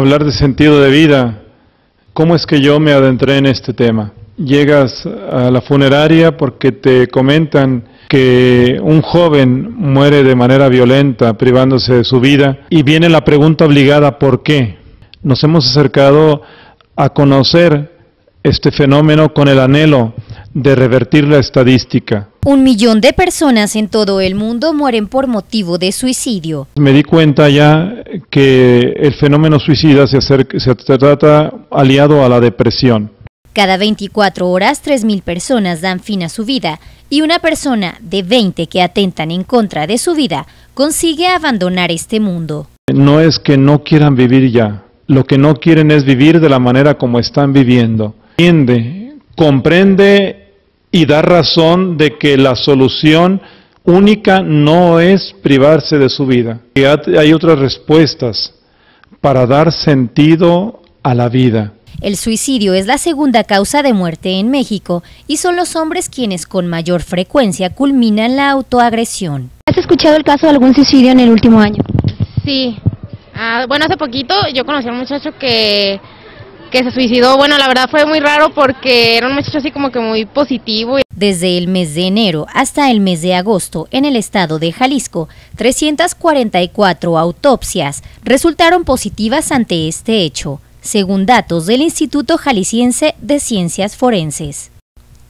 Hablar de sentido de vida, ¿cómo es que yo me adentré en este tema? Llegas a la funeraria porque te comentan que un joven muere de manera violenta, privándose de su vida, y viene la pregunta obligada, ¿por qué? Nos hemos acercado a conocer este fenómeno con el anhelo de revertir la estadística. Un millón de personas en todo el mundo mueren por motivo de suicidio. Me di cuenta ya que el fenómeno suicida se, acerca, se trata aliado a la depresión. Cada 24 horas, 3.000 personas dan fin a su vida y una persona de 20 que atentan en contra de su vida consigue abandonar este mundo. No es que no quieran vivir ya, lo que no quieren es vivir de la manera como están viviendo. Entiende, comprende y da razón de que la solución única no es privarse de su vida. Hay otras respuestas para dar sentido a la vida. El suicidio es la segunda causa de muerte en México y son los hombres quienes con mayor frecuencia culminan la autoagresión. ¿Has escuchado el caso de algún suicidio en el último año? Sí. Ah, bueno, hace poquito yo conocí a un muchacho que, que se suicidó. Bueno, la verdad fue muy raro porque era un muchacho así como que muy positivo. Desde el mes de enero hasta el mes de agosto, en el estado de Jalisco, 344 autopsias resultaron positivas ante este hecho según datos del Instituto Jalisciense de Ciencias Forenses.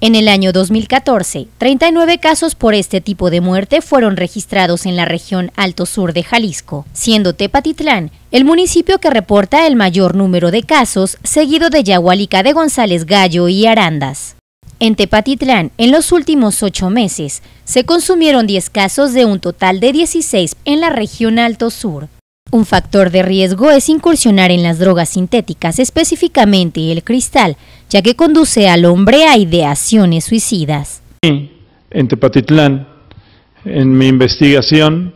En el año 2014, 39 casos por este tipo de muerte fueron registrados en la región Alto Sur de Jalisco, siendo Tepatitlán el municipio que reporta el mayor número de casos, seguido de Yahualica de González Gallo y Arandas. En Tepatitlán, en los últimos ocho meses, se consumieron 10 casos de un total de 16 en la región Alto Sur, un factor de riesgo es incursionar en las drogas sintéticas, específicamente el cristal, ya que conduce al hombre a ideaciones suicidas. En Tepatitlán, en mi investigación,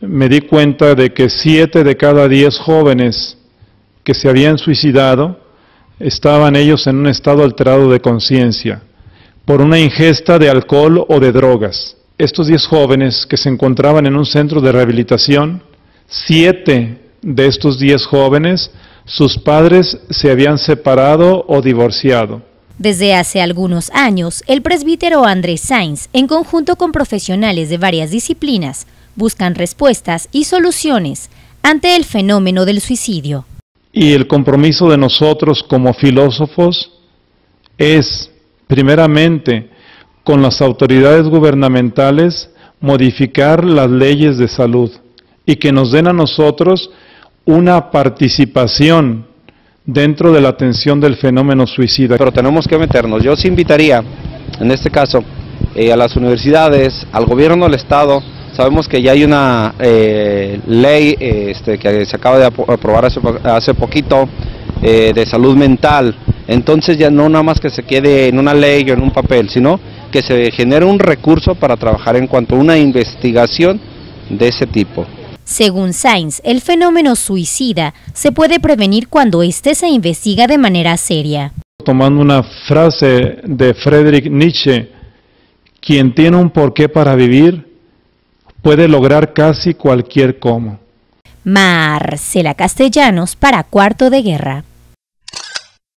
me di cuenta de que siete de cada diez jóvenes que se habían suicidado estaban ellos en un estado alterado de conciencia por una ingesta de alcohol o de drogas. Estos diez jóvenes que se encontraban en un centro de rehabilitación Siete de estos diez jóvenes, sus padres se habían separado o divorciado. Desde hace algunos años, el presbítero Andrés Sainz, en conjunto con profesionales de varias disciplinas, buscan respuestas y soluciones ante el fenómeno del suicidio. Y el compromiso de nosotros como filósofos es, primeramente, con las autoridades gubernamentales, modificar las leyes de salud y que nos den a nosotros una participación dentro de la atención del fenómeno suicida. Pero tenemos que meternos. Yo sí invitaría, en este caso, eh, a las universidades, al gobierno del Estado, sabemos que ya hay una eh, ley este, que se acaba de aprobar hace, poquito eh, de salud mental, entonces ya no nada más que se quede en una ley o en un papel, sino que se genere un recurso para trabajar en cuanto a una investigación de ese tipo. Según Sainz, el fenómeno suicida se puede prevenir cuando éste se investiga de manera seria. Tomando una frase de Friedrich Nietzsche, quien tiene un porqué para vivir puede lograr casi cualquier cómo. Marcela Castellanos para Cuarto de Guerra.